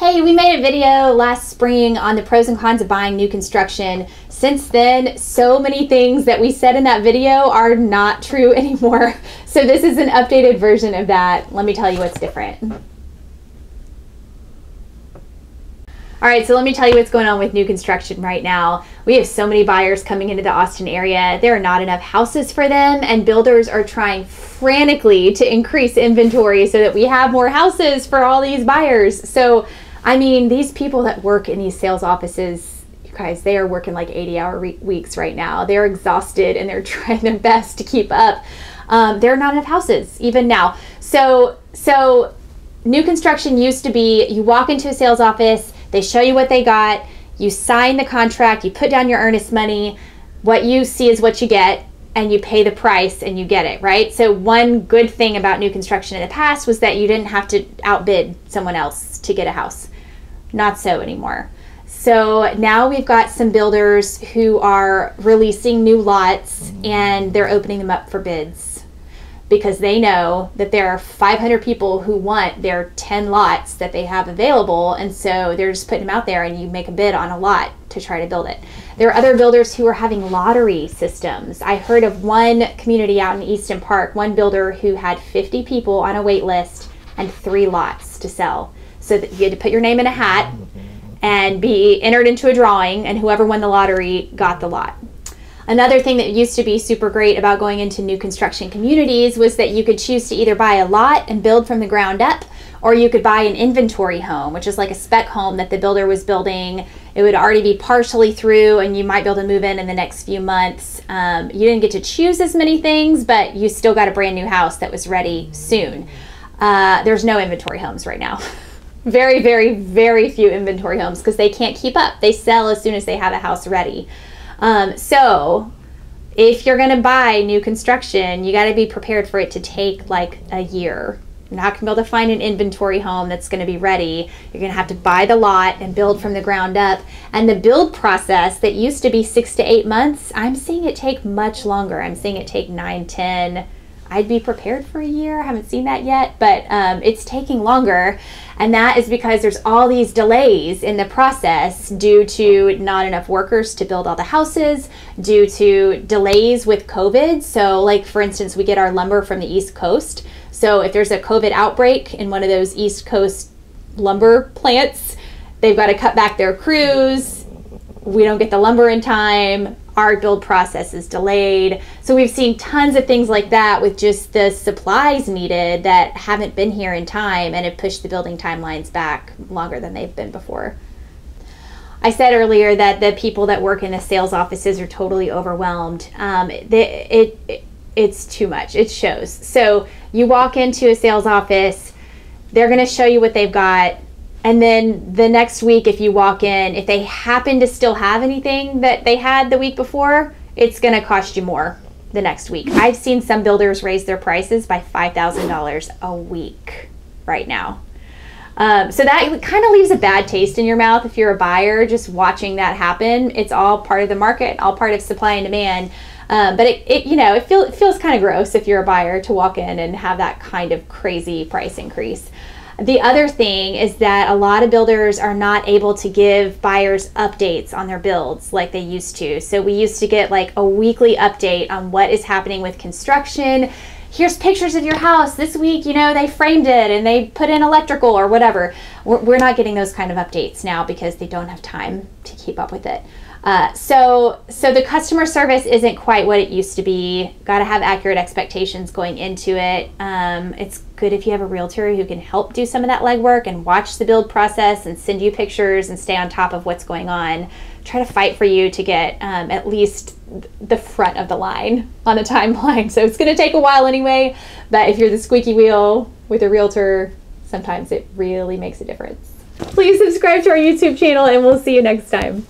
Hey, we made a video last spring on the pros and cons of buying new construction. Since then, so many things that we said in that video are not true anymore. So this is an updated version of that. Let me tell you what's different. All right, so let me tell you what's going on with new construction right now. We have so many buyers coming into the Austin area. There are not enough houses for them, and builders are trying frantically to increase inventory so that we have more houses for all these buyers. So, I mean, these people that work in these sales offices, you guys, they are working like 80 hour re- weeks right now. They're exhausted and they're trying their best to keep up. Um, there are not enough houses even now. So, so new construction used to be you walk into a sales office they show you what they got. You sign the contract, you put down your earnest money. What you see is what you get, and you pay the price and you get it, right? So, one good thing about new construction in the past was that you didn't have to outbid someone else to get a house. Not so anymore. So now we've got some builders who are releasing new lots mm-hmm. and they're opening them up for bids because they know that there are 500 people who want their 10 lots that they have available. And so they're just putting them out there and you make a bid on a lot to try to build it. There are other builders who are having lottery systems. I heard of one community out in easton park one builder who had 50 people on a wait list and three lots to sell so that you had to put your name in a hat and be entered into a drawing and whoever won the lottery got the lot Another thing that used to be super great about going into new construction communities was that you could choose to either buy a lot and build from the ground up, or you could buy an inventory home, which is like a spec home that the builder was building. It would already be partially through, and you might be able to move in in the next few months. Um, you didn't get to choose as many things, but you still got a brand new house that was ready soon. Uh, there's no inventory homes right now. very, very, very few inventory homes because they can't keep up. They sell as soon as they have a house ready. Um, so if you're going to buy new construction, you got to be prepared for it to take like a year. You're not going to be able to find an inventory home that's going to be ready. You're going to have to buy the lot and build from the ground up. And the build process that used to be six to eight months, I'm seeing it take much longer. I'm seeing it take nine, ten. I'd be prepared for a year. I haven't seen that yet, but um, it's taking longer. And that is because there's all these delays in the process due to not enough workers to build all the houses, due to delays with COVID. So, like for instance, we get our lumber from the East Coast. So, if there's a COVID outbreak in one of those East Coast lumber plants, they've got to cut back their crews. We don't get the lumber in time our build process is delayed. So we've seen tons of things like that with just the supplies needed that haven't been here in time and have pushed the building timelines back longer than they've been before. I said earlier that the people that work in the sales offices are totally overwhelmed. Um, they, it, it it's too much. It shows. So you walk into a sales office, they're going to show you what they've got and then the next week, if you walk in, if they happen to still have anything that they had the week before, it's going to cost you more the next week. I've seen some builders raise their prices by $5,000 a week right now. Um, so that kind of leaves a bad taste in your mouth if you're a buyer just watching that happen. It's all part of the market, all part of supply and demand. Um, but it, it, you know, it, feel, it feels kind of gross if you're a buyer to walk in and have that kind of crazy price increase. The other thing is that a lot of builders are not able to give buyers updates on their builds like they used to. So we used to get like a weekly update on what is happening with construction. Here's pictures of your house this week. You know, they framed it and they put in electrical or whatever. We're, not getting those kind of updates now because they don't have time to keep up with it. Uh, so, so the customer service isn't quite what it used to be. Got to have accurate expectations going into it. Um, it's good if you have a realtor who can help do some of that legwork and watch the build process and send you pictures and stay on top of what's going on. Try to fight for you to get um, at least the front of the line on a timeline. So it's going to take a while anyway. But if you're the squeaky wheel with a realtor, sometimes it really makes a difference. Please subscribe to our YouTube channel and we'll see you next time.